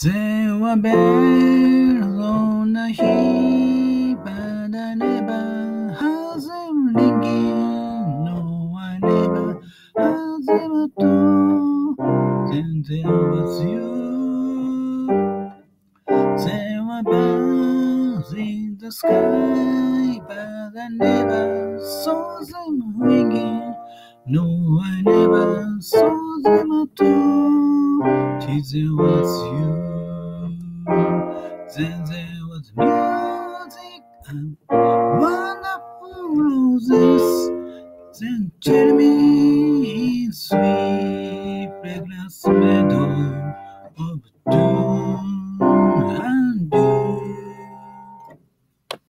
There were bells on the hill, but I never heard them ringing. No, I never heard them at all. Then there was you. There were birds in the sky, but I never saw them ringing. No, I never saw them at all. Till there was you. There was music and wonderful roses. Then tell me sweet fragrance smell.